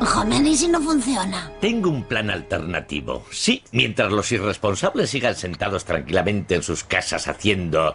Ojo, ¿y si no funciona? Tengo un plan alternativo. Sí, mientras los irresponsables sigan sentados tranquilamente en sus casas haciendo...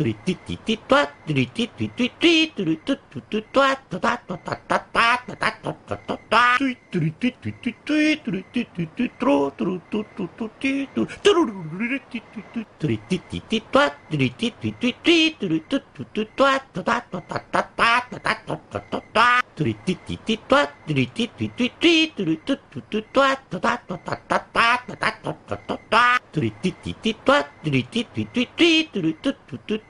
Titipot, de l'étiquette, du titre, de l'étoile, de la patate, de la tonta. Titre, de l'étiquette, de l'étiquette, de l'étoile, de la patate, de la tonta. Tri titi, de la titre, de l'étiquette, de l'étoile, de la patate, de la. Tri titi, de la titre, de la.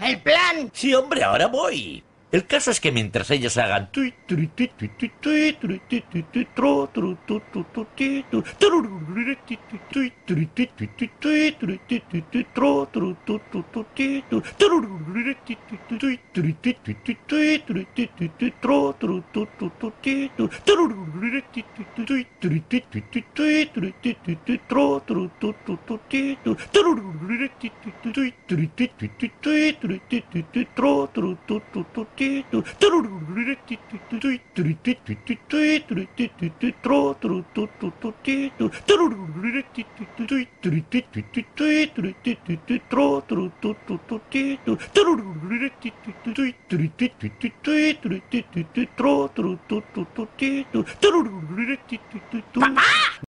el plan. Sí, hombre, ahora voy. El caso es que mientras ellos hagan ティトゥ、トゥルルルルレティトゥトルイトゥルティトゥトゥトゥイトルルティトゥトゥトロトゥルトゥトゥトルティトゥ、トゥルルルルレティトゥトゥトゥイトゥリティトゥトゥトゥイトゥリティトゥトゥトロトゥルトゥトゥトゥティトゥ、トゥルルルルレティトゥトゥトゥイトゥリティトゥトゥトゥイトゥリティトゥトゥトロトゥルトゥトゥトゥティトゥ、トゥルルルルレティトゥトゥトゥ。